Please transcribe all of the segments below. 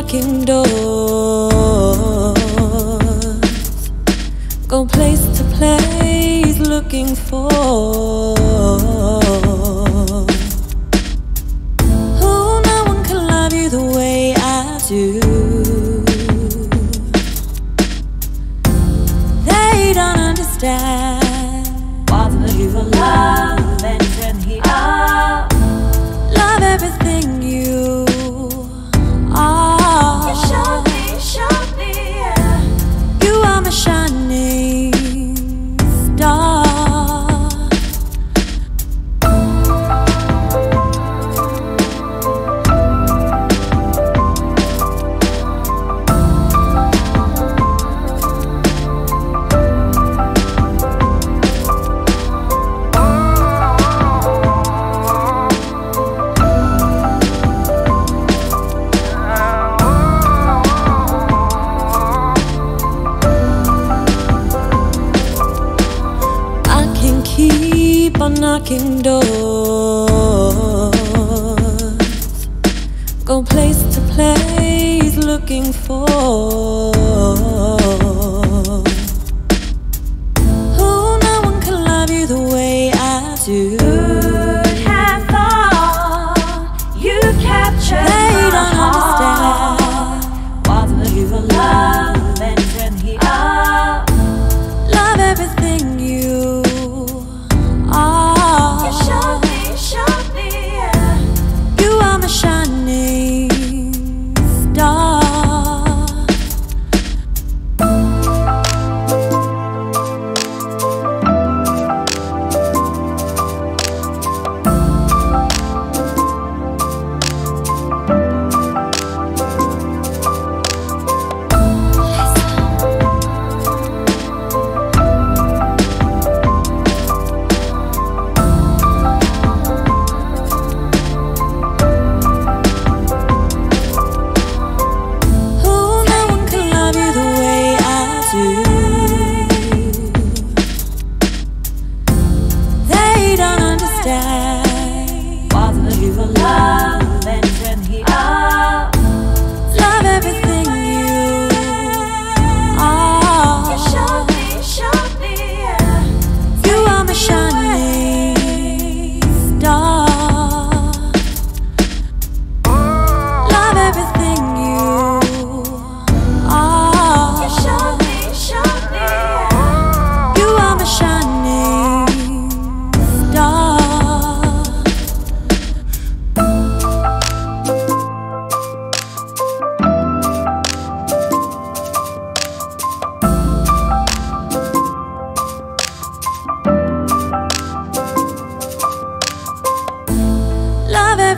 knocking doors. Go place to place looking for. Oh, no one can love you the way I do. up on knocking doors Go place to place looking for. Who no one can love you the way I do.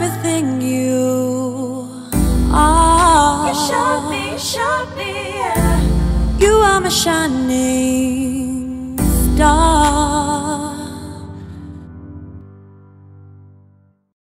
everything you are. You shot me, shot me, yeah. You are my shining star.